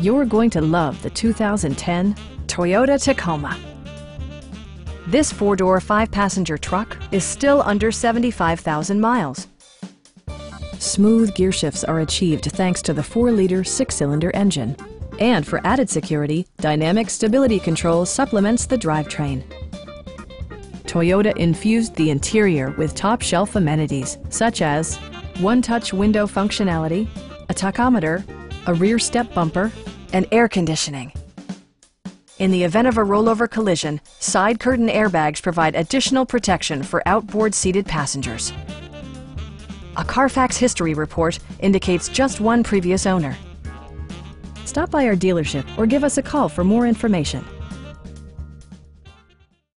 You're going to love the 2010 Toyota Tacoma. This four-door, five-passenger truck is still under 75,000 miles. Smooth gear shifts are achieved thanks to the 4-liter six-cylinder engine. And for added security, Dynamic Stability Control supplements the drivetrain. Toyota infused the interior with top-shelf amenities such as one-touch window functionality, a tachometer, a rear step bumper, and air conditioning. In the event of a rollover collision, side curtain airbags provide additional protection for outboard seated passengers. A Carfax history report indicates just one previous owner. Stop by our dealership or give us a call for more information.